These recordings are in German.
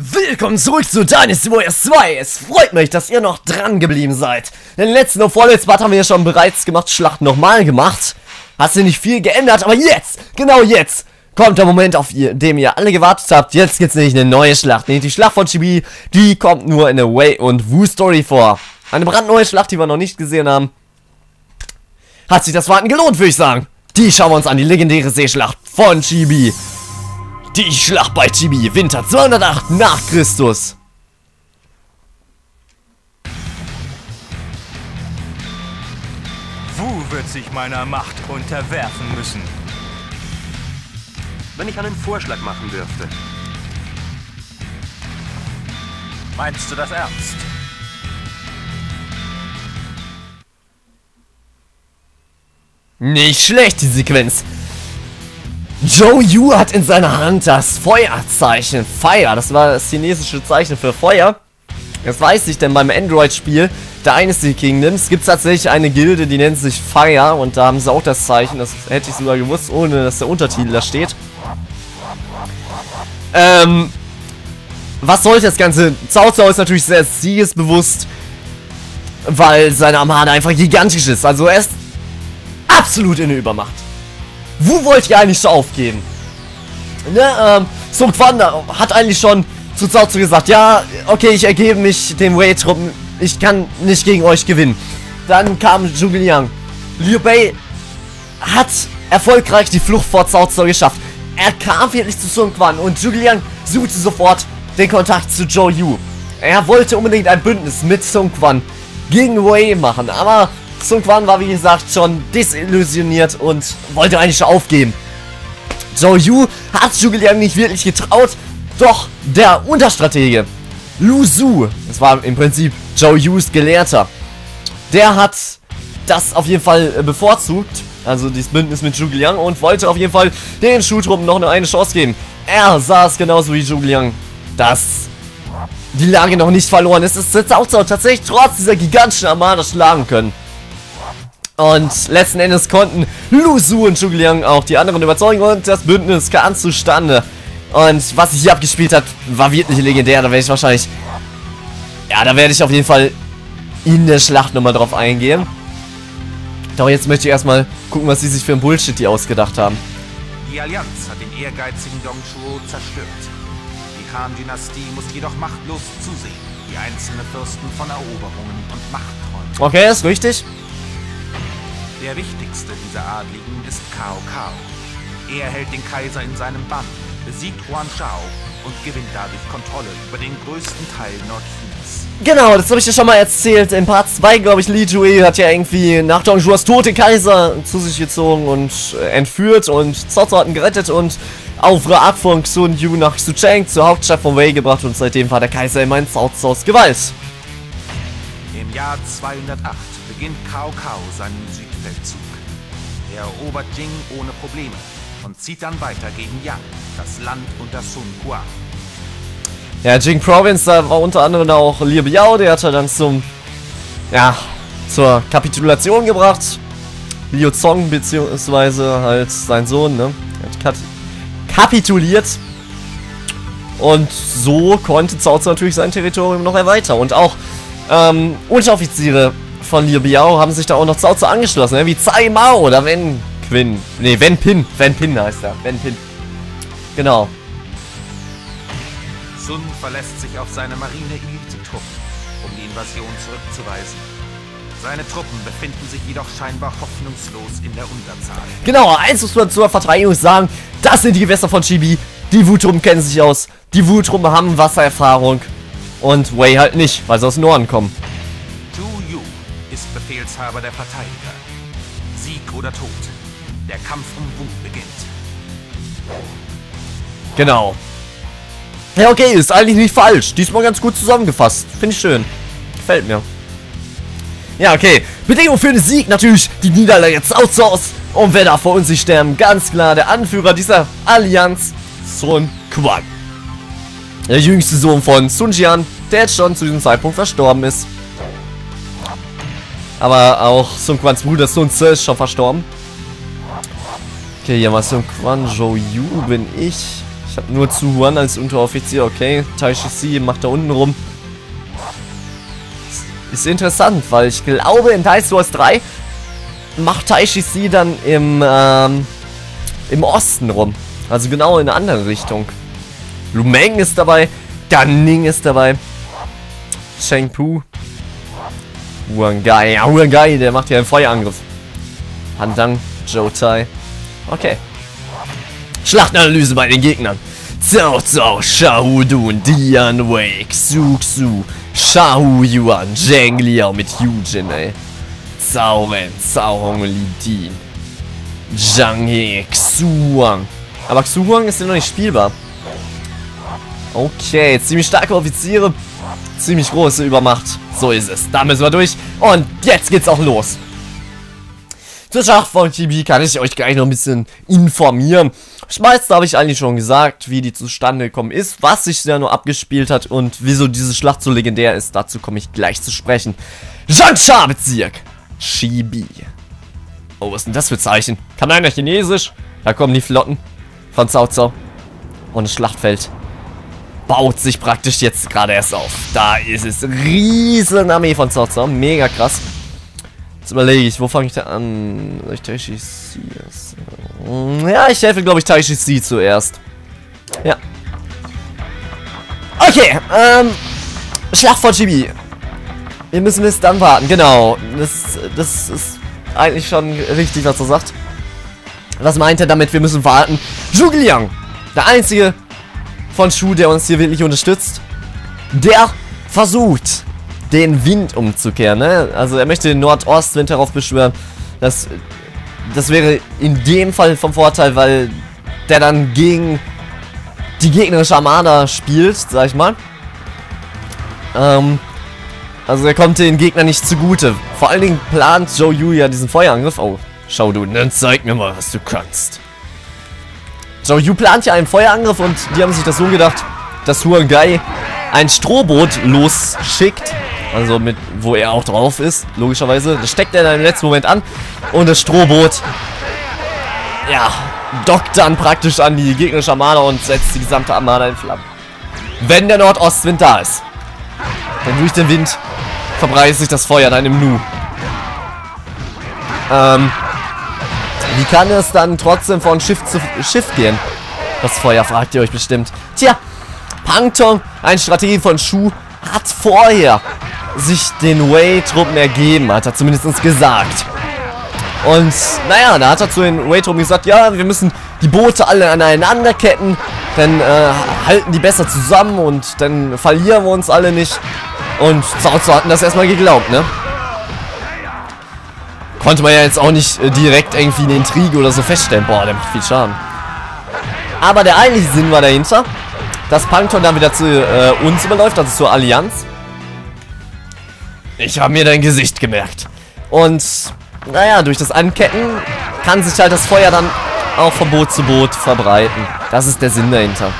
Willkommen zurück zu Dynasty Warriors 2. Es freut mich, dass ihr noch dran geblieben seid. Den letzten und vorletzten Part haben wir ja schon bereits gemacht, Schlacht nochmal gemacht. Hat sich nicht viel geändert, aber jetzt, genau jetzt, kommt der Moment, auf dem ihr alle gewartet habt. Jetzt gibt's nämlich eine neue Schlacht. Nämlich die Schlacht von Chibi, die kommt nur in der Way und Woo Story vor. Eine brandneue Schlacht, die wir noch nicht gesehen haben. Hat sich das Warten gelohnt, würde ich sagen. Die schauen wir uns an, die legendäre Seeschlacht von Chibi. Die Schlacht bei Chibi, Winter 208 nach Christus. Wu wird sich meiner Macht unterwerfen müssen. Wenn ich einen Vorschlag machen dürfte. Meinst du das ernst? Nicht schlecht, die Sequenz. Joe Yu hat in seiner Hand das Feuerzeichen. Fire, das war das chinesische Zeichen für Feuer. Das weiß ich, denn beim Android-Spiel Dynasty Kingdoms gibt es tatsächlich eine Gilde, die nennt sich Fire. Und da haben sie auch das Zeichen, das hätte ich sogar gewusst, ohne dass der Untertitel da steht. Ähm, was sollte das Ganze? Cao Cao ist natürlich sehr siegesbewusst, weil seine Armada einfach gigantisch ist. Also er ist absolut in der Übermacht. Wo wollt ihr eigentlich schon aufgeben? Ne, ähm, Sung Quan hat eigentlich schon zu Cao gesagt, ja, okay, ich ergebe mich dem Wei-Truppen, ich kann nicht gegen euch gewinnen. Dann kam Zhuge Liang. Liu Bei hat erfolgreich die Flucht vor Cao geschafft. Er kam wirklich zu Sun Quan und Zhuge Liang suchte sofort den Kontakt zu Zhou Yu. Er wollte unbedingt ein Bündnis mit Sun Quan gegen Wei machen, aber Quan war wie gesagt schon desillusioniert und wollte eigentlich schon aufgeben. Zhou Yu hat Zhuge nicht wirklich getraut, doch der Unterstratege Lu Su, das war im Prinzip Zhou Yus Gelehrter, der hat das auf jeden Fall äh, bevorzugt, also dieses Bündnis mit Zhuge Liang und wollte auf jeden Fall den Schultruppen noch eine Chance geben. Er sah es genauso wie Zhuge Liang, dass die Lage noch nicht verloren ist. Ist auch so, tatsächlich trotz dieser gigantischen Armada schlagen können. Und letzten Endes konnten Lu Su und Zhuge Liang auch die anderen überzeugen und das Bündnis kam zustande. Und was sich hier abgespielt hat, war wirklich legendär. Da werde ich wahrscheinlich... Ja, da werde ich auf jeden Fall in der Schlacht nochmal drauf eingehen. Doch jetzt möchte ich erstmal gucken, was sie sich für ein Bullshit hier ausgedacht haben. Die Allianz hat den ehrgeizigen Dong Shuo zerstört. Die Han-Dynastie muss jedoch machtlos zusehen, wie einzelne Fürsten von Eroberungen und Macht träumen. Okay, ist richtig. Der wichtigste dieser Adligen ist Cao Cao. Er hält den Kaiser in seinem Bann, besiegt Huan Shao und gewinnt dadurch Kontrolle über den größten Teil Nordchinas. Genau, das habe ich dir schon mal erzählt. In Part 2, glaube ich, Li Jue hat ja irgendwie nach Dong Zhuos Tod den Kaiser zu sich gezogen und äh, entführt und Cao hat ihn gerettet und auf Rat von Xun Yu nach Xu Cheng zur Hauptstadt von Wei gebracht und seitdem war der Kaiser immer in Caos Gewalt. Im Jahr 208 beginnt Cao Cao seinen Südfeldzug. Er erobert Jing ohne Probleme und zieht dann weiter gegen Yang, das Land unter Sun Quan. Ja, Jing Province, da war unter anderem auch Liu Biao, der hat er dann zum, ja, zur Kapitulation gebracht. Liu Zong, beziehungsweise halt sein Sohn, ne, hat kapituliert. Und so konnte Cao natürlich sein Territorium noch erweitern. Und auch ähm, Unteroffiziere von Liu Biao haben sich da auch noch Cao angeschlossen, ne? wie Tsai Mao oder Wen Quinn. Ne, Wen Pin. Wen Pin heißt er. Wen Pin. Genau. Sun verlässt sich auf seine Marine-Elite-Truppen, um die Invasion zurückzuweisen. Seine Truppen befinden sich jedoch scheinbar hoffnungslos in der Unterzahl. Genau, eins muss man zur Verteidigung sagen. Das sind die Gewässer von Chibi. Die Wu-Truppen kennen sich aus. Die Wu-Truppen haben Wassererfahrung. Und Wei halt nicht, weil sie aus dem Norden kommen. Befehlshaber der Verteidiger. Sieg oder Tod. Der Kampf um Wu beginnt. Genau. Ja, okay, ist eigentlich nicht falsch. Diesmal ganz gut zusammengefasst. Finde ich schön. Gefällt mir. Ja, okay. Bedingung für den Sieg natürlich die Niederlage Cao Caos. Und wer da vor uns sich sterben? Ganz klar der Anführer dieser Allianz, Sun Quan. Der jüngste Sohn von Sun Jian, der jetzt schon zu diesem Zeitpunkt verstorben ist. Aber auch Sun Quans Bruder Sun Tse ist schon verstorben. Okay, hier mal Sun Quan, Zhou Yu bin ich. Ich habe nur Zu Huan als Unteroffizier, okay. Tai Shi macht da unten rum. Ist interessant, weil ich glaube, in Dice Wars 3 macht Tai Shi dann im, ähm, im Osten rum. Also genau in eine andere Richtung. Lu Meng ist dabei, Gan Ning ist dabei. Sheng Pu. Huang Gai. Ja, Huang Gai, der macht hier einen Feuerangriff. Handang, Zhou Tai. Okay. Schlachtanalyse bei den Gegnern. Cao Cao, Shao Dun, Dian Wei, Xu Xu, Shao Yuan, Zheng Liao mit Yujin, ey. Cao Ren, Cao Hong Li Din. Zhang He, Xu Wang. Aber Xu Wang ist ja noch nicht spielbar. Okay, ziemlich starke Offiziere, ziemlich große Übermacht. So ist es. Da müssen wir durch. Und jetzt geht's auch los. Zur Schlacht von Chibi kann ich euch gleich noch ein bisschen informieren. Schmeiß, habe ich eigentlich schon gesagt, wie die zustande gekommen ist, was sich da nur abgespielt hat und wieso diese Schlacht so legendär ist. Dazu komme ich gleich zu sprechen. Jansha-Bezirk. Chibi. Oh, was ist denn das für Zeichen? Kann einer Chinesisch? Da kommen die Flotten von Cao Cao. Und das Schlachtfeld baut sich praktisch jetzt gerade erst auf. Da ist es. Riesen Armee von Cao. Mega krass. Jetzt überlege ich, wo fange ich da an? Ich Taishi? Ja, ich helfe, glaube ich, Taishi C zuerst. Ja. Okay, ähm. Schlacht von Chibi. Wir müssen bis dann warten, genau. Das, das ist eigentlich schon richtig, was er sagt. Was meint er damit, wir müssen warten? Zhuge Liang, der einzige von Shu, der uns hier wirklich unterstützt, der versucht, den Wind umzukehren, ne? Also er möchte den Nordostwind heraufbeschwören. Das, das wäre in dem Fall vom Vorteil, weil der dann gegen die gegnerische Armada spielt, sag ich mal. Ähm, also er kommt den Gegner nicht zugute. Vor allen Dingen plant Joe Yu ja diesen Feuerangriff. Oh, schau du, dann zeig mir mal, was du kannst. Joe Yu plant ja einen Feuerangriff und die haben sich das so gedacht, dass Huan Gai ein Strohboot losschickt. Also mit, wo er auch drauf ist, logischerweise. Das steckt er dann im letzten Moment an. Und das Strohboot, ja, dockt dann praktisch an die gegnerische Armada und setzt die gesamte Armada in Flammen. Wenn der Nordostwind da ist. Denn durch den Wind verbreitet sich das Feuer dann im Nu. Ähm, wie kann es dann trotzdem von Schiff zu Schiff gehen? Das Feuer, fragt ihr euch bestimmt. Tja, Pangtong, ein Strategie von Shu, hat vorher sich den Wei-Truppen ergeben, hat er zumindest gesagt. Und naja, da hat er zu den Wei-Truppen gesagt, ja, wir müssen die Boote alle aneinander ketten, dann äh, halten die besser zusammen und dann verlieren wir uns alle nicht. Und Cao hatten das erstmal geglaubt, ne? Konnte man ja jetzt auch nicht äh, direkt irgendwie eine Intrige oder so feststellen. Boah, der macht viel Schaden. Aber der eigentliche Sinn war dahinter, dass Plankton dann wieder zu äh, uns überläuft, also zur Allianz. Ich habe mir dein Gesicht gemerkt. Und, naja, durch das Anketten kann sich halt das Feuer dann auch von Boot zu Boot verbreiten. Das ist der Sinn dahinter.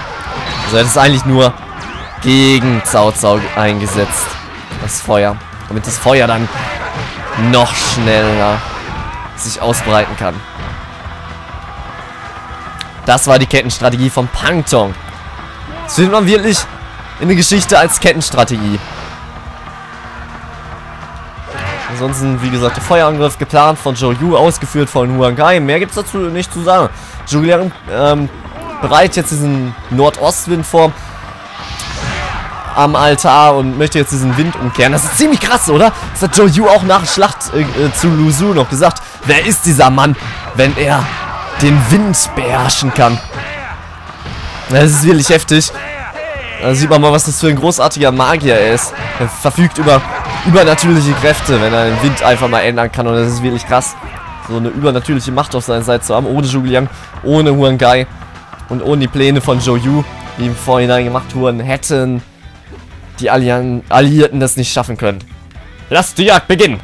Also er ist eigentlich nur gegen Cao eingesetzt. Das Feuer. Damit das Feuer dann noch schneller sich ausbreiten kann. Das war die Kettenstrategie von Pangtong. Das findet man wirklich in der Geschichte als Kettenstrategie. Ansonsten, wie gesagt, der Feuerangriff geplant von Zhou Yu, ausgeführt von Huang Gai. Mehr gibt es dazu nicht zu sagen. Zhou ähm, bereitet jetzt diesen Nordostwind vor am Altar und möchte jetzt diesen Wind umkehren. Das ist ziemlich krass, oder? Das hat Zhou Yu auch nach Schlacht äh, äh, zu Lu Su noch gesagt. Wer ist dieser Mann, wenn er den Wind beherrschen kann? Das ist wirklich heftig. Da sieht man mal, was das für ein großartiger Magier ist. Er verfügt über übernatürliche Kräfte, wenn er den Wind einfach mal ändern kann. Und das ist wirklich krass. So eine übernatürliche Macht auf seiner Seite zu haben. Ohne Zhuge Liang, ohne Huan Gai und ohne die Pläne von Zhou Yu, die im Vorhinein gemacht wurden, hätten die Allian Alliierten das nicht schaffen können. Lasst die Jagd beginnen!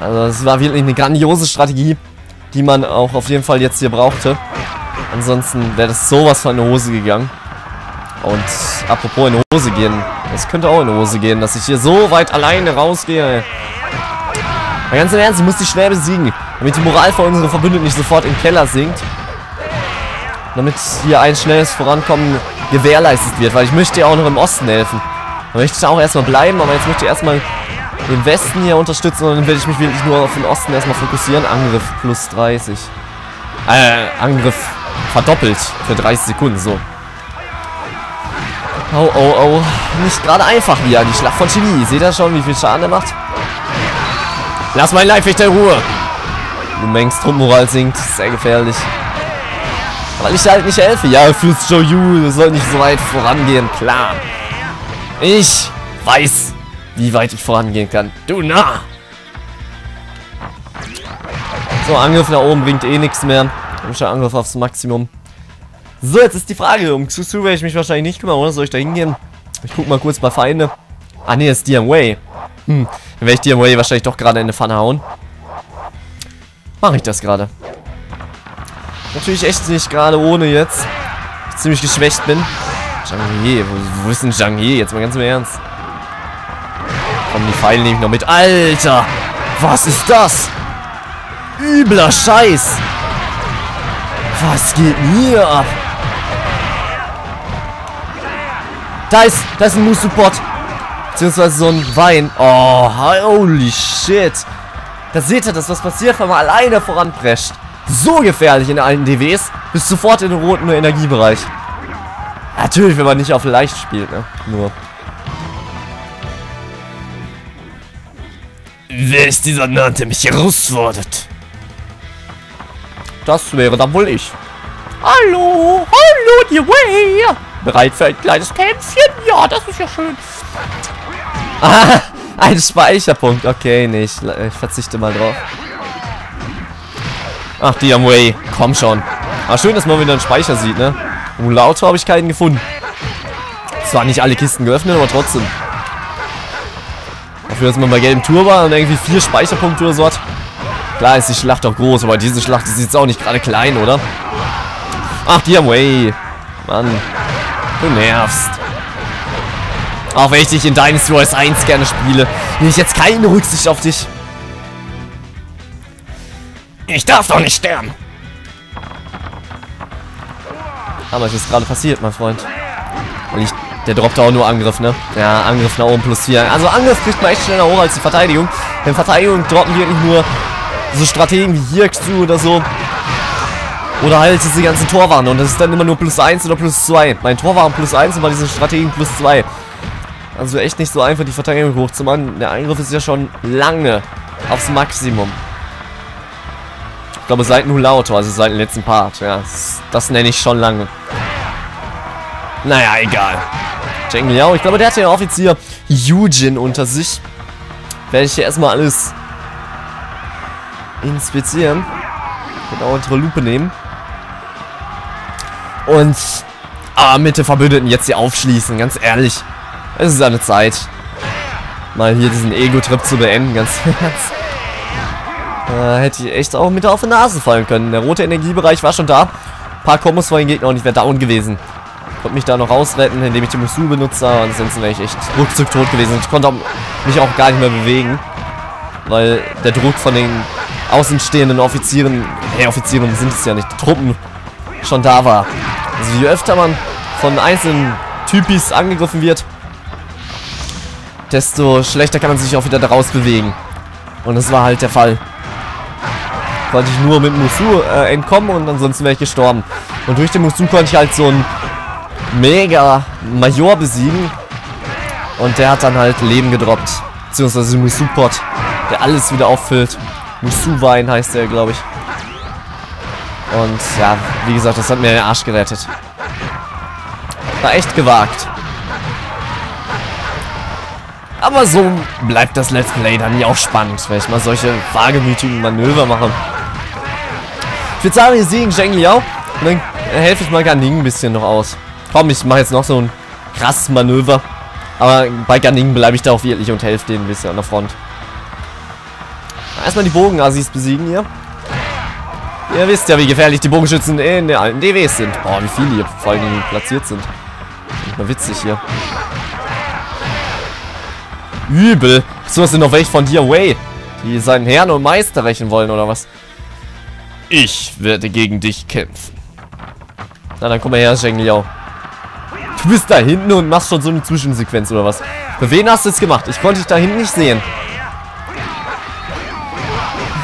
Also es war wirklich eine grandiose Strategie, die man auch auf jeden Fall jetzt hier brauchte. Ansonsten wäre das sowas von in die Hose gegangen. Und apropos in die Hose gehen, es könnte auch in die Hose gehen, dass ich hier so weit alleine rausgehe. Aber ganz im Ernst, ich muss die schnell besiegen, damit die Moral von unseren Verbündeten nicht sofort im Keller sinkt. Damit hier ein schnelles Vorankommen gewährleistet wird, weil ich möchte ja auch noch im Osten helfen. Da möchte ich auch erstmal bleiben, aber jetzt möchte ich erstmal den Westen hier unterstützen und dann werde ich mich wirklich nur auf den Osten erstmal fokussieren. Angriff plus 30. Äh, Angriff verdoppelt für 30 Sekunden, so. Oh, oh, oh. Nicht gerade einfach wieder. Die Schlacht von Chili. Seht ihr schon, wie viel Schaden er macht? Lass meinen Leibwächter in Ruhe. Du mengst Truppenmoral sinkt. Sehr gefährlich. Weil ich halt nicht helfe. Ja, fürs Joyu. Das soll nicht so weit vorangehen. Klar. Ich weiß, wie weit ich vorangehen kann. Du nah. So, Angriff nach oben bringt eh nichts mehr. Angriff aufs Maximum. So, jetzt ist die Frage. Um Xusu werde ich mich wahrscheinlich nicht kümmern, oder? Soll ich da hingehen? Ich guck mal kurz bei Feinde. Ah, ne, ist Way. Hm, dann werde ich Way wahrscheinlich doch gerade in eine Pfanne hauen. Mache ich das gerade. Natürlich echt nicht gerade ohne jetzt. Ich ziemlich geschwächt bin. Zhang He, wo, wo ist denn Zhang He? Jetzt mal ganz im Ernst. Komm, die Pfeile nehme ich noch mit. Alter! Was ist das? Übler Scheiß! Was geht hier ab? Da ist, da ist ein Moose-Support. Beziehungsweise so ein Wein. Oh, holy shit. Da seht ihr das, was passiert, wenn man alleine voranprescht. So gefährlich in allen DWs. Bis sofort in den roten Energiebereich. Natürlich, wenn man nicht auf leicht spielt, ne? Nur. Wer ist dieser Nerd, der mich herausfordert? Das wäre dann wohl ich. Hallo, hallo, die Way. Bereit für ein kleines Kämpfchen? Ja, das ist ja schön. Ah, ein Speicherpunkt. Okay, nicht. Ich verzichte mal drauf. Ach, die am Way. Komm schon. Ah, schön, dass man wieder einen Speicher sieht, ne? Um Lauter habe ich keinen gefunden. Zwar nicht alle Kisten geöffnet, aber trotzdem. Dafür, dass man bei gelbem Tour war und irgendwie vier Speicherpunkte oder so hat. Klar ist die Schlacht auch groß, aber diese Schlacht ist jetzt auch nicht gerade klein, oder? Ach, die am Way. Mann. Du nervst. Auch wenn ich dich in Dynasty Wars 1 gerne spiele, nehme ich jetzt keine Rücksicht auf dich. Ich darf doch nicht sterben. Aber was ist gerade passiert, mein Freund? Und ich, der droppt auch nur Angriff, ne? Ja, Angriff nach oben plus 4. Also Angriff kriegt man echt schneller hoch als die Verteidigung. Denn Verteidigung droppen wirklich nur so Strategen wie hier zu oder so. Oder halt diese ganzen Torwarten. Und das ist dann immer nur plus 1 oder plus 2. Mein Tor war plus 1 und bei diesen Strategen plus 2. Also echt nicht so einfach, die Verteidigung hochzumachen. Der Eingriff ist ja schon lange aufs Maximum. Ich glaube, seit Nulauto, also seit dem letzten Part. Ja, das, das nenne ich schon lange. Naja, egal. Zheng Liao, ich glaube, der hat den Offizier Yujin unter sich. Werde ich hier erstmal alles inspizieren. Genau unter Lupe nehmen. Und ah, mit den Verbündeten jetzt hier aufschließen, ganz ehrlich. Es ist eine Zeit, mal hier diesen Ego-Trip zu beenden, ganz ernst. Äh, hätte ich echt auch mit auf die Nase fallen können. Der rote Energiebereich war schon da. Ein paar Kombos vor den Gegner und ich wäre down gewesen. Konnte mich da noch rausretten, indem ich die Musu benutzt habe. Ansonsten wäre ich echt ruckzuck tot gewesen. Ich konnte mich auch gar nicht mehr bewegen. Weil der Druck von den außenstehenden Offizieren, hey, Offizieren sind es ja nicht, Truppen schon da war. Also je öfter man von einzelnen Typis angegriffen wird, desto schlechter kann man sich auch wieder daraus bewegen. Und das war halt der Fall. Konnte ich nur mit Musu äh, entkommen und ansonsten wäre ich gestorben. Und durch den Musu konnte ich halt so einen mega Major besiegen. Und der hat dann halt Leben gedroppt. Beziehungsweise Musu-Pot, der alles wieder auffüllt. Musu-Wein heißt der, glaube ich. Und ja, wie gesagt, das hat mir den Arsch gerettet. War echt gewagt. Aber so bleibt das Let's Play dann ja auch spannend, wenn ich mal solche wagemütigen Manöver mache. Ich würde sagen, wir sehen Zheng Liao. Und dann helfe ich mal Ganing ein bisschen noch aus. Komm, ich mache jetzt noch so ein krasses Manöver. Aber bei Ganing bleibe ich da auch wirklich und helfe denen ein bisschen an der Front. Erstmal die Bogenassis besiegen hier. Ihr wisst ja, wie gefährlich die Bogenschützen in den alten DWs sind. Boah, wie viele hier vor allem platziert sind. Nicht mal witzig hier. Übel. So, sind noch welche von dir away? Die seinen Herrn und Meister rächen wollen, oder was? Ich werde gegen dich kämpfen. Na, dann komm mal her, Zheng Liao. Du bist da hinten und machst schon so eine Zwischensequenz oder was? Für wen hast du es gemacht? Ich konnte dich da hinten nicht sehen.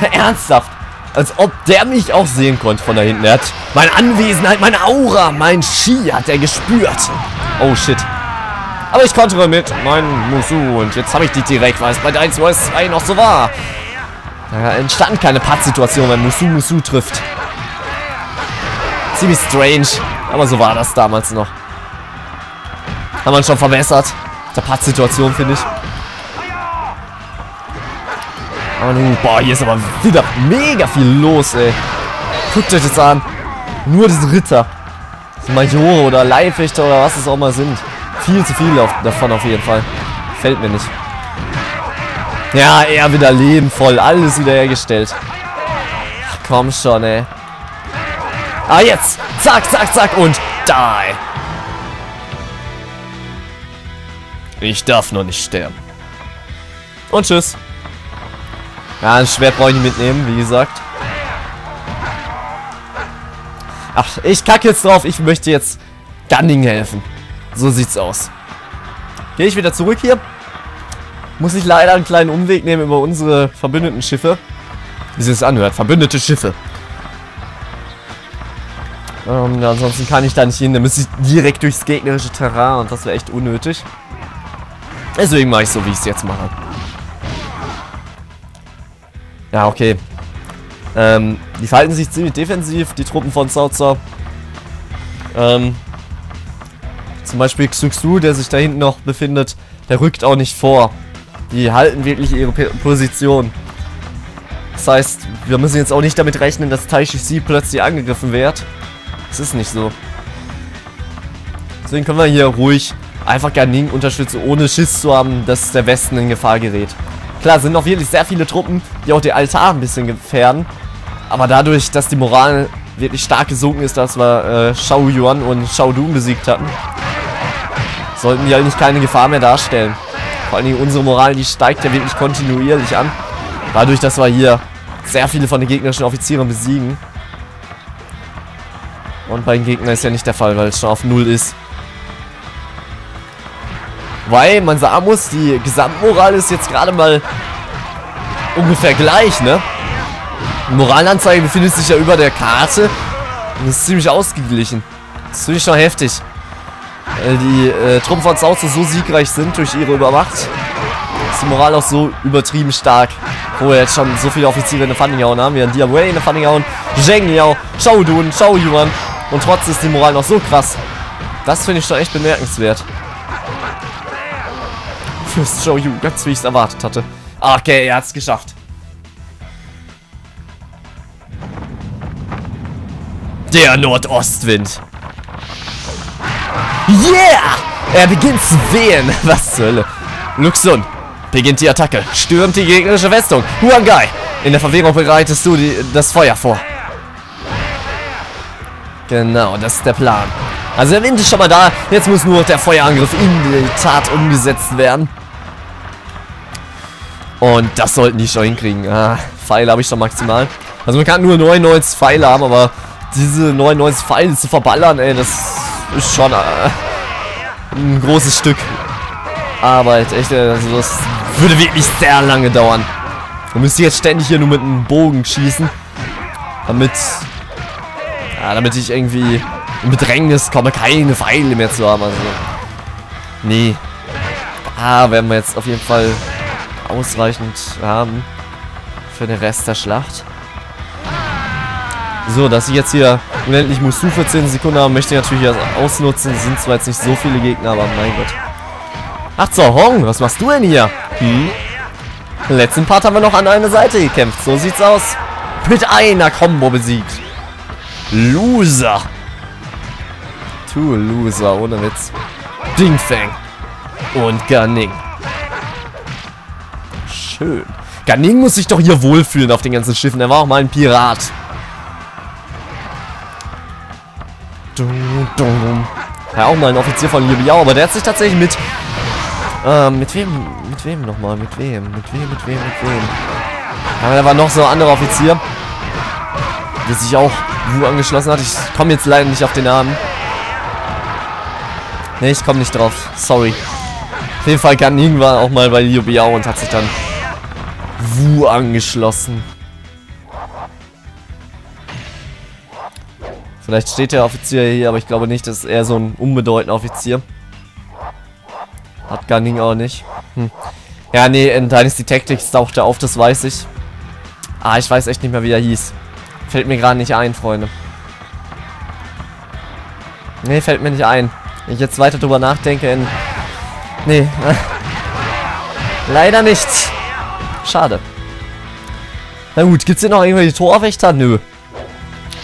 Ernsthaft. Als ob der mich auch sehen konnte von da hinten. Er hat meine Anwesenheit, meine Aura, mein Ski hat er gespürt. Oh shit. Aber ich konnte mit meinem Musu und jetzt habe ich die direkt, weil es bei 1 vs 2 noch so war. Da entstand keine Pattsituation, wenn Musu Musu trifft. Ziemlich strange, aber so war das damals noch. Haben wir schon verbessert. Der Pattsituation, finde ich. Aber nun, boah, hier ist aber wieder mega viel los, ey. Guckt euch das an. Nur diese Ritter. Das Majore oder Leibwächter oder was es auch mal sind. Viel zu viel davon auf jeden Fall. Fällt mir nicht. Ja, er wieder Leben voll. Alles wieder hergestellt. Ach, komm schon, ey. Ah, jetzt. Zack, zack, zack und die. Ich darf noch nicht sterben. Und tschüss. Ja, ein Schwert brauche ich nicht mitnehmen, wie gesagt. Ach, ich kacke jetzt drauf. Ich möchte jetzt Gunning helfen. So sieht's aus. Gehe ich wieder zurück hier. Muss ich leider einen kleinen Umweg nehmen über unsere verbündeten Schiffe. Wie sich das anhört. Verbündete Schiffe. Ähm, ansonsten kann ich da nicht hin. Dann müsste ich direkt durchs gegnerische Terrain und das wäre echt unnötig. Deswegen mache ich so, wie ich es jetzt mache. Ja, okay. Ähm, die verhalten sich ziemlich defensiv, die Truppen von Sauzer. Ähm, zum Beispiel Xuxu, der sich da hinten noch befindet, der rückt auch nicht vor. Die halten wirklich ihre P Position. Das heißt, wir müssen jetzt auch nicht damit rechnen, dass Taishi Si plötzlich angegriffen wird. Das ist nicht so. Deswegen können wir hier ruhig einfach Garning unterstützen, ohne Schiss zu haben, dass der Westen in Gefahr gerät. Klar, sind auch wirklich sehr viele Truppen, die auch den Altar ein bisschen gefährden. Aber dadurch, dass die Moral wirklich stark gesunken ist, dass wir äh, Shao Yuan und Shao Dun besiegt hatten, sollten die eigentlich keine Gefahr mehr darstellen. Vor allen Dingen unsere Moral, die steigt ja wirklich kontinuierlich an. Dadurch, dass wir hier sehr viele von den gegnerischen Offizieren besiegen. Und bei den Gegnern ist ja nicht der Fall, weil es schon auf Null ist. Weil man sagen muss, die Gesamtmoral ist jetzt gerade mal ungefähr gleich, ne? Die Moralanzeige befindet sich ja über der Karte und ist ziemlich ausgeglichen. Das finde ich schon heftig. Weil die äh, Truppen von South so siegreich sind durch ihre Übermacht, ist die Moral auch so übertrieben stark. Wo wir jetzt schon so viele Offiziere in der Funding hauen haben. Wir haben Diawei in der Funding hauen, Zheng Liao, Shao Dun, Shao Yuan. Und trotzdem ist die Moral noch so krass. Das finde ich schon echt bemerkenswert. Fürst Shou Yu, ganz wie ich es erwartet hatte. Okay, er hat es geschafft. Der Nordostwind. Yeah! Er beginnt zu wehen. Was zur Hölle? Luxun beginnt die Attacke. Stürmt die gegnerische Festung. Huangai. In der Verwirrung bereitest du die, das Feuer vor. Genau, das ist der Plan. Also der Wind ist schon mal da. Jetzt muss nur der Feuerangriff in die Tat umgesetzt werden. Und das sollten die schon hinkriegen. Ah, Pfeile habe ich schon maximal. Also man kann nur 99 Pfeile haben, aber diese 99 Pfeile zu verballern, ey, das ist schon äh, ein großes Stück Arbeit. Echt, also das würde wirklich sehr lange dauern. Man müsste jetzt ständig hier nur mit einem Bogen schießen. Damit, ja, damit ich irgendwie in Bedrängnis komme, keine Pfeile mehr zu haben. Also, nee. Da werden wir jetzt auf jeden Fall ausreichend haben für den Rest der Schlacht. So, dass ich jetzt hier unendlich Musu für 10 Sekunden habe, möchte ich natürlich ausnutzen. Es sind zwar jetzt nicht so viele Gegner, aber mein Gott. Ach so, Hong, was machst du denn hier? Hm? Im letzten Part haben wir noch an einer Seite gekämpft. So sieht's aus. Mit einer Combo besiegt. Loser. Tu Loser, ohne Witz. Ding Fang. Und Ganing schön. Ganing muss sich doch hier wohlfühlen auf den ganzen Schiffen. Er war auch mal ein Pirat. Ja, auch mal ein Offizier von Libiao, aber der hat sich tatsächlich mit... Ähm, mit wem? Mit wem nochmal? Mit wem? Mit wem? Mit wem? Mit wem? Ja, da war noch so ein anderer Offizier. der sich auch Wu angeschlossen hat. Ich komme jetzt leider nicht auf den Namen. Ne, ich komme nicht drauf. Sorry. Auf jeden Fall Gan Ning war auch mal bei Liu Biao und hat sich dann Wu angeschlossen. Vielleicht steht der Offizier hier, aber ich glaube nicht, dass er so ein unbedeutender Offizier. Hat Gunning auch nicht. Hm. Ja, nee, in Dynasty Tactics taucht er auf, das weiß ich. Ah, ich weiß echt nicht mehr, wie er hieß. Fällt mir gerade nicht ein, Freunde. Nee, fällt mir nicht ein. Wenn ich jetzt weiter drüber nachdenke, in... Nee. Leider nicht. Schade. Na gut, gibt's hier noch irgendwelche Torwächter? Nö.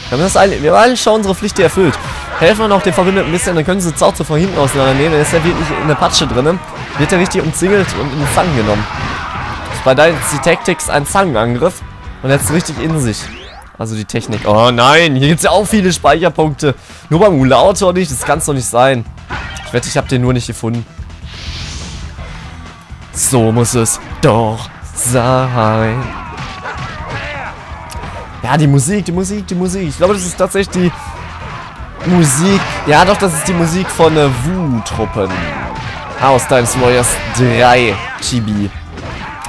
Wir haben, das alle, wir haben alle schon unsere Pflicht erfüllt. Helfen wir noch den Verbündeten ein bisschen, dann können sie Zau von hinten auseinandernehmen. Dann ist er wirklich in der Patsche drin. Wird er richtig umzingelt und in den Fang genommen. Das bei Dynasty Tactics ein Zangenangriff. Und jetzt richtig in sich. Also die Technik. Oh nein, hier gibt es ja auch viele Speicherpunkte. Nur beim Ulautor nicht, das kann es doch nicht sein. Ich wette, ich habe den nur nicht gefunden. So muss es doch sein. Ja, die Musik, die Musik, die Musik. Ich glaube, das ist tatsächlich die Musik. Ja, doch, das ist die Musik von äh, Wu-Truppen. Aus Dynasty Warriors 3 Chibi.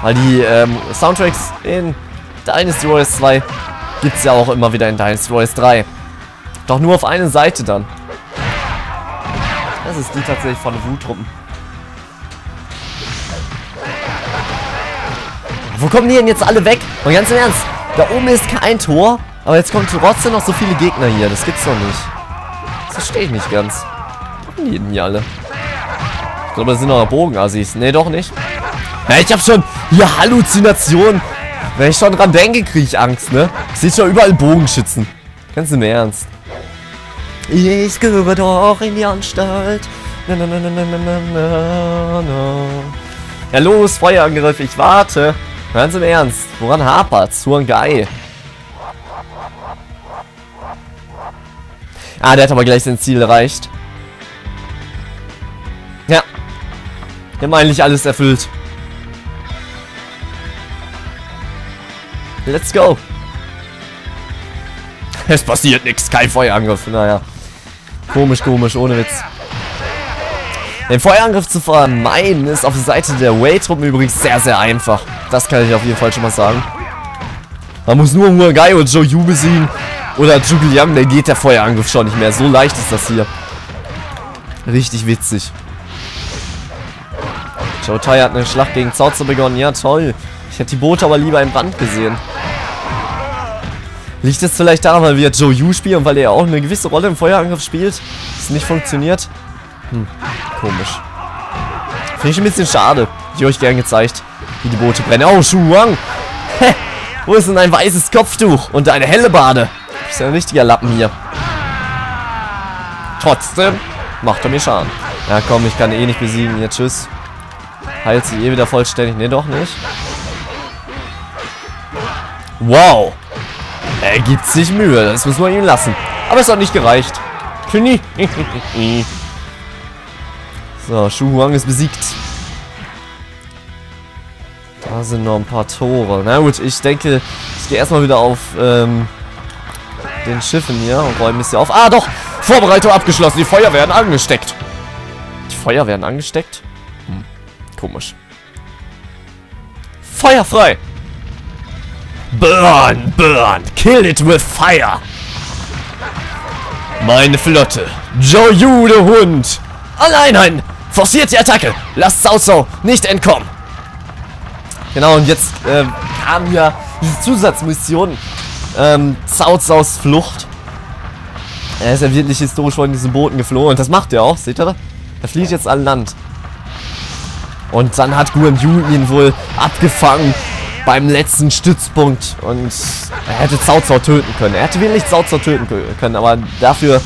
Weil die ähm, Soundtracks in Dynasty Warriors 2 gibt es ja auch immer wieder in Dynasty Warriors 3. Doch nur auf eine Seite dann. Das ist die tatsächlich von Wu-Truppen. Wo kommen die denn jetzt alle weg? Und ganz im Ernst, da oben ist kein Tor, aber jetzt kommen trotzdem noch so viele Gegner hier. Das gibt's doch nicht. Das verstehe ich nicht ganz. Machen die denn hier alle? Ich glaube, das sind noch Bogenassis. Nee, doch nicht. Ja, ich hab schon hier Halluzinationen. Wenn ich schon dran denke, kriege ich Angst, ne? Ich sehe schon überall Bogenschützen. Ganz im Ernst. Ich gehöre doch in die Anstalt. Na, na, na, na, na, na, na. Ja, los, Feuerangriff, ich warte. Ganz im Ernst. Woran hapert's? Huan Gai. Ah, der hat aber gleich sein Ziel erreicht. Ja. Wir haben eigentlich alles erfüllt. Let's go. Es passiert nichts, kein Feuerangriff. Naja. Komisch, komisch, ohne Witz. Den Feuerangriff zu vermeiden ist auf der Seite der Way-Truppen übrigens sehr, sehr einfach. Das kann ich auf jeden Fall schon mal sagen. Man muss nur Huagai und Joe Yu besiegen. Oder Liang, dann geht der Feuerangriff schon nicht mehr. So leicht ist das hier. Richtig witzig. Zhou Tai hat eine Schlacht gegen Cao begonnen. Ja, toll. Ich hätte die Boote aber lieber im Band gesehen. Liegt es vielleicht daran, weil wir Joe Yu spielen und weil er auch eine gewisse Rolle im Feuerangriff spielt? Das nicht funktioniert? Hm, komisch. Finde ich ein bisschen schade. Ich euch gern gezeigt, wie die Boote brennen. Oh, Shu Wang! Hä? Wo ist denn ein weißes Kopftuch und eine helle Bade? Das ist ja ein richtiger Lappen hier. Trotzdem macht er mir Schaden. Ja, komm, ich kann eh nicht besiegen. Jetzt tschüss. Heilt sie eh wieder vollständig. Ne, doch nicht. Wow. Er gibt sich Mühe. Das muss man ihm lassen. Aber es hat nicht gereicht. Knie. so, Shu Huang ist besiegt. Da sind noch ein paar Tore. Na gut, ich denke, ich gehe erstmal wieder auf ähm, den Schiffen hier und räume es hier auf. Ah, doch! Vorbereitung abgeschlossen. Die Feuer werden angesteckt. Die Feuer werden angesteckt? Hm, komisch. Feuer frei! Burn, burn, kill it with fire! Meine Flotte. Joe Yu, der Hund. Alle Einheiten. Forciert die Attacke. Lasst Cao nicht entkommen. Genau, und jetzt äh, kam ja diese Zusatzmission. Ähm, Caos Flucht. Er ist ja wirklich historisch von diesen Booten geflohen. Und das macht er auch, seht ihr da? Er flieht jetzt an Land. Und dann hat Guan Yu ihn wohl abgefangen beim letzten Stützpunkt. Und er hätte Cao Cao töten können. Er hätte wirklich Cao töten können, aber dafür,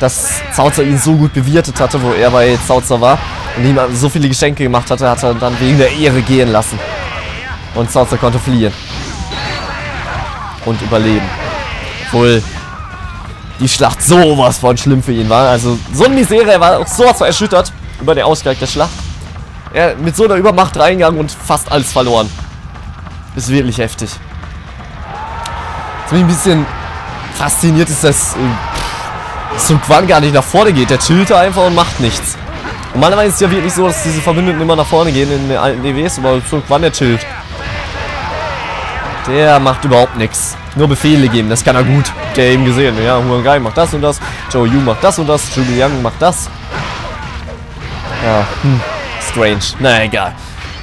dass Cao ihn so gut bewirtet hatte, wo er bei Cao war und ihm so viele Geschenke gemacht hatte, hat er dann wegen der Ehre gehen lassen. Und Cao konnte fliehen. Und überleben. Obwohl die Schlacht sowas von schlimm für ihn war. Also so eine Misere, er war auch sowas von erschüttert über den Ausgleich der Schlacht. Er mit so einer Übermacht reingegangen und fast alles verloren. Ist wirklich heftig. Jetzt bin ich ein bisschen fasziniert ist, dass Sun Quan gar nicht nach vorne geht. Der chillt einfach und macht nichts. Normalerweise ist es ja wirklich so, dass diese Verbündeten immer nach vorne gehen in den alten DWs, aber Sun Quan, der chillt. Der macht überhaupt nichts. Nur Befehle geben, das kann er gut. Der eben gesehen. Ja, Huan Gai macht das und das. Zhou Yu macht das und das. Zhuge Liang macht das. Ja, hm. Strange. Na egal.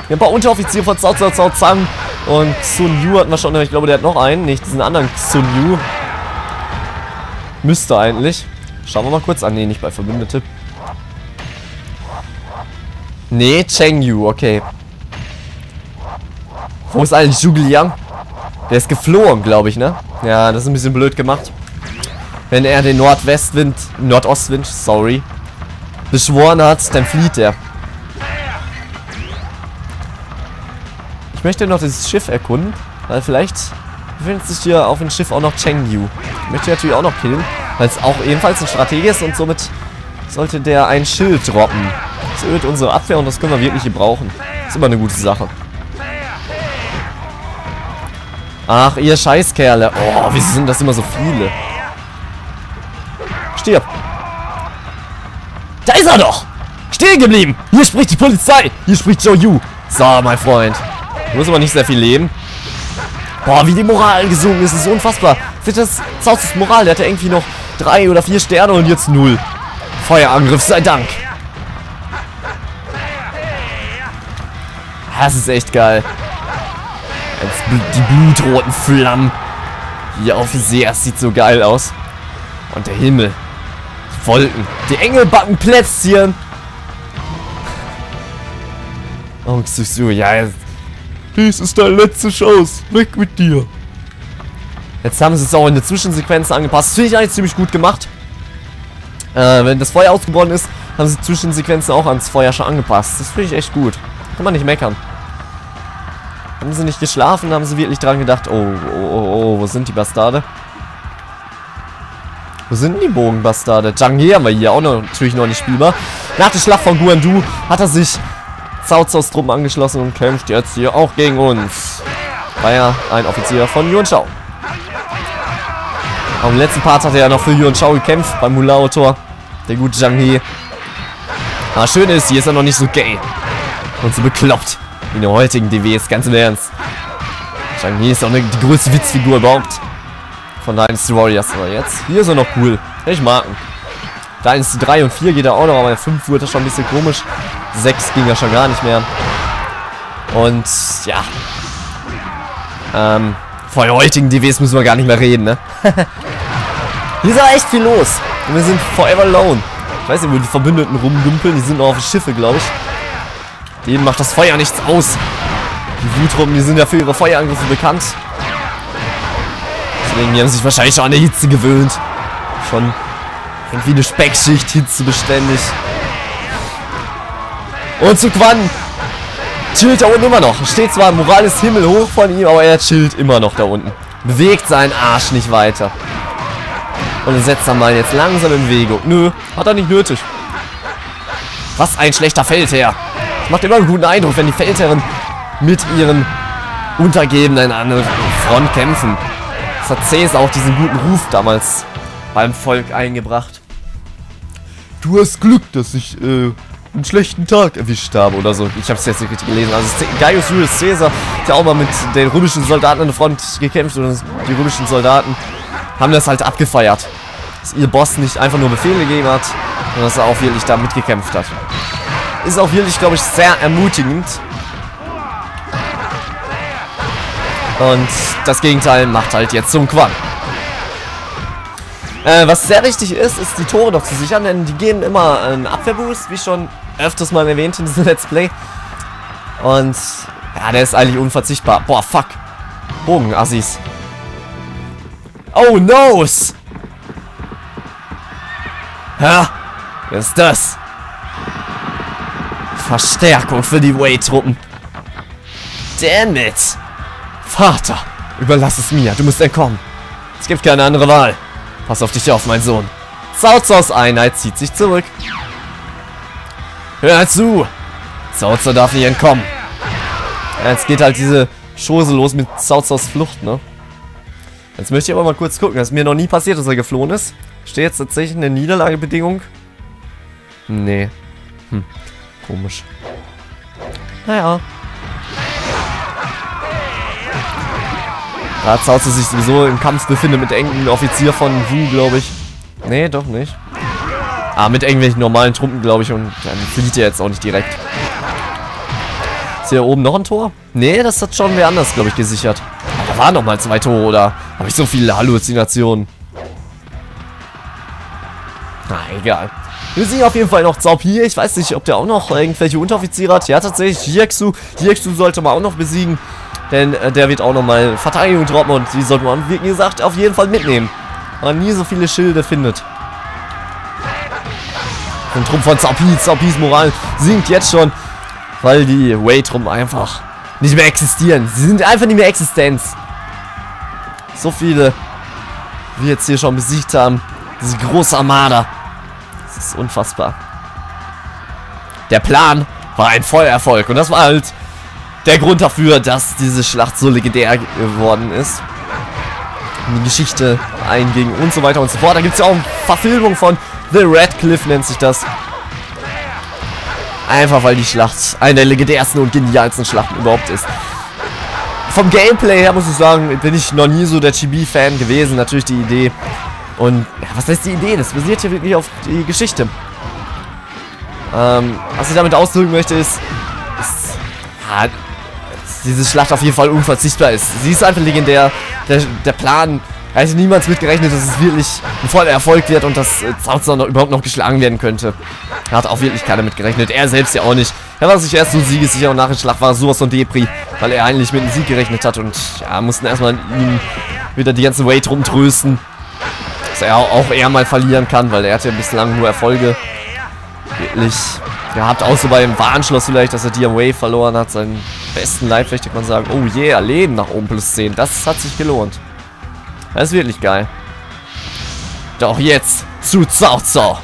Wir haben ein paar Unteroffiziere von Cao Cao Cao Zhang. Und Sun Yu hatten wir schon. Ich glaube, der hat noch einen. Nicht diesen anderen Sun Yu. Müsste eigentlich. Schauen wir mal kurz an. Nee, nicht bei Verbündete. Nee, Cheng Yu. Okay. Wo ist eigentlich Zhuge Liang? Der ist geflohen, glaube ich, ne? Ja, das ist ein bisschen blöd gemacht. Wenn er den Nordwestwind, Nordostwind, sorry, beschworen hat, dann flieht er. Ich möchte noch dieses Schiff erkunden, weil vielleicht befindet sich hier auf dem Schiff auch noch Cheng Yu. Ich möchte natürlich auch noch killen, weil es auch ebenfalls ein Stratege ist und somit sollte der ein Schild droppen. Das erhöht unsere Abwehr und das können wir wirklich gebrauchen. Ist immer eine gute Sache. Ach, ihr Scheißkerle. Oh, wieso sind das immer so viele? Stirb. Da ist er doch. Stehen geblieben. Hier spricht die Polizei. Hier spricht Joe Yu. So, mein Freund. Du musst aber nicht sehr viel leben. Boah, wie die Moral gesungen ist. Das ist unfassbar. Seht das Zaus Moral. Der hatte irgendwie noch drei oder vier Sterne und jetzt null. Feuerangriff sei Dank. Das ist echt geil. Jetzt die blutroten Flammen. Hier auf See, es sieht so geil aus. Und der Himmel. Die Wolken. Die Engelbacken Plätzchen. Oh, so, ja. Dies ist deine letzte Chance. Weg mit dir. Jetzt haben sie es auch in der Zwischensequenz angepasst. Finde ich eigentlich ziemlich gut gemacht. Äh, wenn das Feuer ausgebrochen ist, haben sie Zwischensequenzen auch ans Feuer schon angepasst. Das finde ich echt gut. Kann man nicht meckern. Haben sie nicht geschlafen, haben sie wirklich dran gedacht, oh, oh, oh, oh, wo sind die Bastarde? Wo sind die Bogenbastarde? Zhang He haben wir hier auch noch, natürlich noch nicht spielbar. Nach der Schlacht von Guandu hat er sich Caos Truppen angeschlossen und kämpft jetzt hier auch gegen uns. War ja ein Offizier von Yuan Shao. Auch im letzten Part hat er ja noch für Yuan Shao gekämpft, beim Mulao-Tor. Der gute Zhang He. Aber schön ist, hier ist er noch nicht so gay. Und so bekloppt. Wie in der heutigen DWs, ganz im Ernst. Zhang He ist auch eine, die größte Witzfigur überhaupt. Von Dynasty Warriors. Aber jetzt, hier ist er noch cool. Ich mag ihn. Dynasty 3 und 4 geht er auch noch, aber 5 wurde schon ein bisschen komisch. 6 ging er schon gar nicht mehr. Und, ja. Ähm, vor heutigen DWs müssen wir gar nicht mehr reden, ne? Hier ist aber echt viel los. Und wir sind forever alone. Ich weiß nicht, wo die Verbündeten rumdümpeln. Die sind noch auf Schiffe, glaube ich. Denen macht das Feuer nichts aus. Die Wutruppen, die sind ja für ihre Feuerangriffe bekannt. Deswegen, die haben sich wahrscheinlich schon an der Hitze gewöhnt. Schon irgendwie eine Speckschicht, Hitze beständig. Und zu Quan chillt da unten immer noch. Steht zwar Moral ist Himmel hoch von ihm, aber er chillt immer noch da unten. Bewegt seinen Arsch nicht weiter. Und setzt dann mal jetzt langsam in Bewegung. Nö, hat er nicht nötig. Was ein schlechter Feldherr. Das macht immer einen guten Eindruck, wenn die Feldherren mit ihren Untergebenen an der Front kämpfen. Das hat Caesar auch diesen guten Ruf damals beim Volk eingebracht. Du hast Glück, dass ich äh, einen schlechten Tag erwischt habe oder so. Ich habe es jetzt nicht richtig gelesen. Also Gaius Julius Caesar hat ja auch mal mit den römischen Soldaten an der Front gekämpft und die römischen Soldaten haben das halt abgefeiert. Dass ihr Boss nicht einfach nur Befehle gegeben hat, sondern dass er auch wirklich da mitgekämpft hat. Ist auch wirklich, glaube ich, sehr ermutigend. Und das Gegenteil macht halt jetzt zum Quan. Äh, was sehr wichtig ist, ist die Tore noch zu sichern, denn die gehen immer einen Abwehrboost, wie schon öfters mal erwähnt in diesem Let's Play. Und ja, der ist eigentlich unverzichtbar. Boah, fuck. Bogenassis. Oh, nose! Ja, was ist das? Verstärkung für die Way-Truppen. Damn it! Vater, überlass es mir, du musst entkommen. Es gibt keine andere Wahl. Pass auf dich auf, mein Sohn. Zauzos Einheit zieht sich zurück. Hör zu! Zauzer darf nicht entkommen. Jetzt geht halt diese Chose los mit Zauzos Flucht, ne? Jetzt möchte ich aber mal kurz gucken. Das ist mir noch nie passiert, dass er geflohen ist. Steht jetzt tatsächlich eine Niederlagebedingung? Nee. Hm. Komisch. Naja. Da Zauze sich sowieso im Kampf befindet mit irgendeinem Offizier von Wu, glaube ich. Nee, doch nicht. Ah, mit irgendwelchen normalen Truppen, glaube ich, und dann flieht er jetzt auch nicht direkt. Ist hier oben noch ein Tor? Nee, das hat schon wer anders, glaube ich, gesichert. Da waren noch mal zwei Tore, oder? Habe ich so viele Halluzinationen? Na, egal. Wir sehen auf jeden Fall noch Zaup hier. Ich weiß nicht, ob der auch noch irgendwelche Unteroffiziere hat. Ja, tatsächlich. Jiexu. Jiexu sollte man auch noch besiegen. Denn äh, der wird auch nochmal Verteidigung droppen und die sollte man, wie gesagt, auf jeden Fall mitnehmen. Weil man nie so viele Schilde findet. Den Trupp von Zaupi. Zaupis Moral sinkt jetzt schon. Weil die Wait-Truppen einfach nicht mehr existieren. Sie sind einfach nicht mehr Existenz. So viele, wie jetzt hier schon besiegt haben. Diese große Armada. Das ist unfassbar. Der Plan war ein Vollерfolg. Und das war halt der Grund dafür, dass diese Schlacht so legendär geworden ist. In die Geschichte einging und so weiter und so fort. Da gibt es ja auch eine Verfilmung von The Red Cliff, nennt sich das. Einfach weil die Schlacht eine der legendärsten und genialsten Schlachten überhaupt ist. Vom Gameplay her muss ich sagen, bin ich noch nie so der Chibi-Fan gewesen. Natürlich die Idee. Und ja, was heißt die Idee? Das basiert hier wirklich auf die Geschichte. Ähm, was ich damit ausdrücken möchte ist, ist ja, dass diese Schlacht auf jeden Fall unverzichtbar ist. Sie ist einfach legendär. Der, der Plan hätte niemals mitgerechnet, dass es wirklich ein voller Erfolg wird und dass äh, Zauzau noch, überhaupt noch geschlagen werden könnte. Da hat auch wirklich keiner mitgerechnet. Er selbst ja auch nicht. Er war sich erst so siegessicher und nach dem Schlag war er sowas von Depri, weil er eigentlich mit einem Sieg gerechnet hat und ja, mussten erstmal ihn wieder die ganze Wait rumtrösten. Dass er auch eher mal verlieren kann, weil er hatte ja bislang nur Erfolge wirklich gehabt, außer beim Warnschloss vielleicht, dass er die Wave verloren hat, seinen besten Leibwächter kann man sagen, oh yeah, Leben nach oben plus 10, das hat sich gelohnt. Das ist wirklich geil. Doch jetzt zu Zau Zau.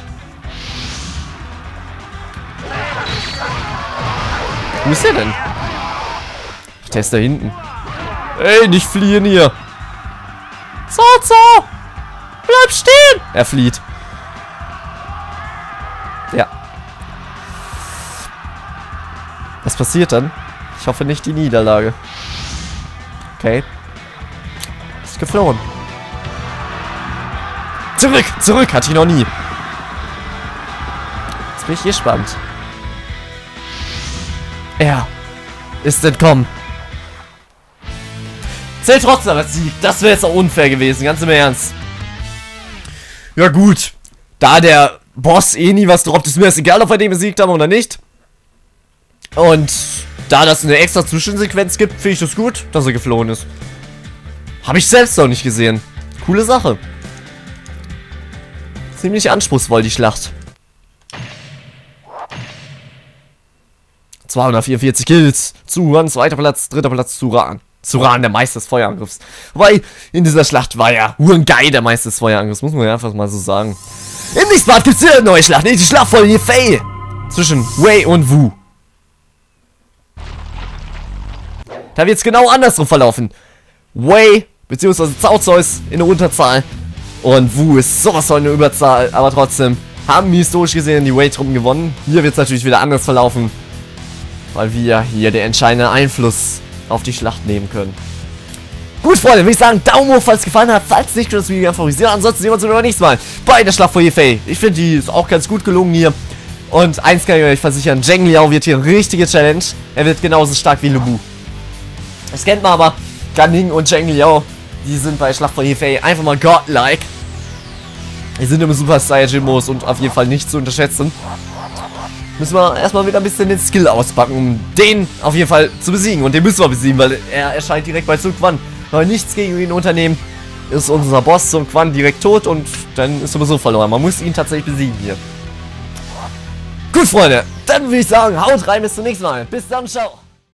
Wo ist der denn? Der ist da hinten. Ey, nicht fliehen hier. Zau Zau. Bleib stehen. Er flieht. Ja. Was passiert dann? Ich hoffe nicht die Niederlage. Okay. Ist geflohen. Zurück, zurück, hatte ich noch nie. Jetzt bin ich gespannt. Er ist entkommen. Zählt trotzdem als Sieg. Das wäre jetzt auch unfair gewesen, ganz im Ernst. Ja gut. Da der Boss eh nie was droppt, ist mir das egal, ob wir den besiegt haben oder nicht. Und da das eine extra Zwischensequenz gibt, finde ich das gut, dass er geflohen ist. Habe ich selbst noch nicht gesehen. Coole Sache ziemlich anspruchsvoll, die Schlacht. 244 Kills. Zuran, zweiter Platz, dritter Platz, Zuran. Zuran, der Meister des Feuerangriffs. Wobei, in dieser Schlacht war ja Hurengai der Meister des Feuerangriffs, muss man ja einfach mal so sagen. Im nächsten Part gibt es eine neue Schlacht, nämlich die Schlacht von Yefei. Zwischen Wei und Wu. Da wird es genau andersrum verlaufen. Wei, beziehungsweise Cao Zeus in der Unterzahl, und Wu ist sowas von eine Überzahl, aber trotzdem haben wir historisch gesehen die Wait-Truppen gewonnen. Hier wird es natürlich wieder anders verlaufen, weil wir hier den entscheidenden Einfluss auf die Schlacht nehmen können. Gut, Freunde, würde ich sagen, Daumen hoch, falls es gefallen hat. Falls nicht, könnt ihr das Video favorisieren. Ansonsten sehen wir uns beim nächsten Mal bei der Schlacht vor Yefei. Ich finde, die ist auch ganz gut gelungen hier. Und eins kann ich euch versichern, Zheng Liao wird hier eine richtige Challenge. Er wird genauso stark wie Lubu. Das kennt man aber. Gan Ning und Zheng Liao die sind bei Schlacht von Hefei einfach mal godlike. Die sind im Super Saiyajin-Modus und auf jeden Fall nicht zu unterschätzen. Müssen wir erstmal wieder ein bisschen den Skill auspacken, um den auf jeden Fall zu besiegen. Und den müssen wir besiegen, weil er erscheint direkt bei Sun Quan. Wenn wir nichts gegen ihn unternehmen, ist unser Boss Sun Quan direkt tot und dann ist sowieso verloren. Man muss ihn tatsächlich besiegen hier. Gut, Freunde, dann würde ich sagen, haut rein, bis zum nächsten Mal. Bis dann, ciao.